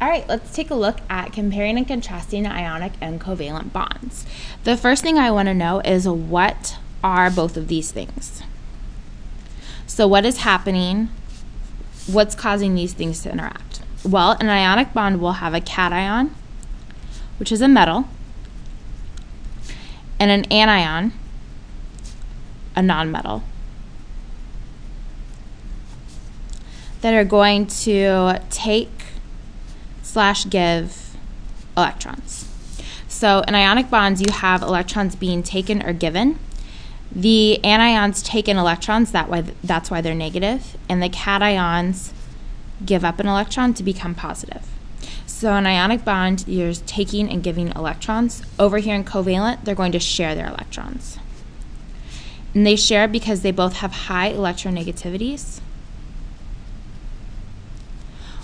All right, let's take a look at comparing and contrasting ionic and covalent bonds. The first thing I want to know is what are both of these things? So what is happening? What's causing these things to interact? Well, an ionic bond will have a cation, which is a metal, and an anion, a nonmetal, that are going to take slash give electrons. So in ionic bonds, you have electrons being taken or given. The anions take in electrons, that why, that's why they're negative, and the cations give up an electron to become positive. So in ionic bond, you're taking and giving electrons. Over here in covalent, they're going to share their electrons. And they share because they both have high electronegativities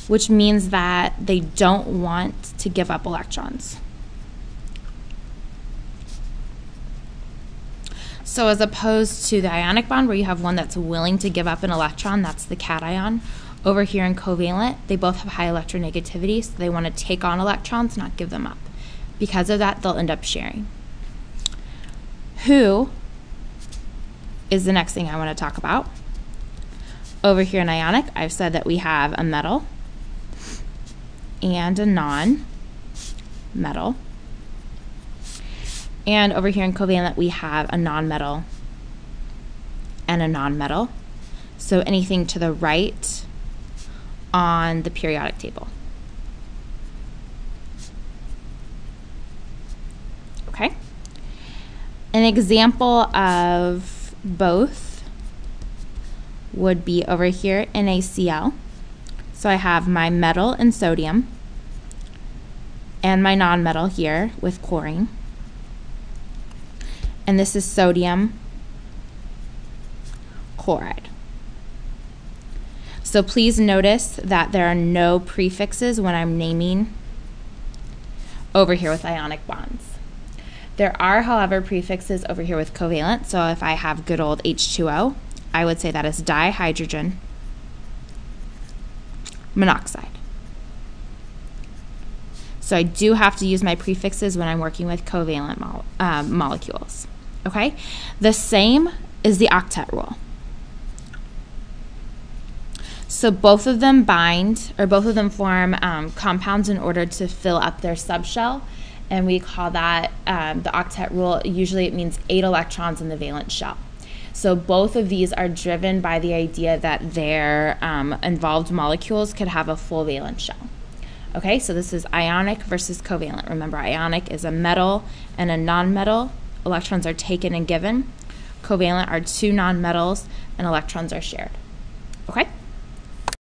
which means that they don't want to give up electrons. So as opposed to the ionic bond where you have one that's willing to give up an electron, that's the cation. Over here in covalent, they both have high electronegativity, so they want to take on electrons, not give them up. Because of that, they'll end up sharing. Who is the next thing I want to talk about. Over here in ionic, I've said that we have a metal and a non-metal. And over here in covalent, we have a non-metal and a non-metal. So anything to the right on the periodic table. Okay. An example of both would be over here in NaCl. So I have my metal and sodium and my nonmetal here with chlorine. And this is sodium chloride. So please notice that there are no prefixes when I'm naming over here with ionic bonds. There are, however, prefixes over here with covalent. So if I have good old H2O, I would say that is dihydrogen monoxide. So I do have to use my prefixes when I'm working with covalent mo um, molecules. Okay? The same is the octet rule. So both of them bind, or both of them form um, compounds in order to fill up their subshell, and we call that um, the octet rule. Usually it means eight electrons in the valence shell. So both of these are driven by the idea that their um, involved molecules could have a full valence shell. Okay, so this is ionic versus covalent. Remember, ionic is a metal and a nonmetal. Electrons are taken and given. Covalent are two nonmetals, and electrons are shared. Okay?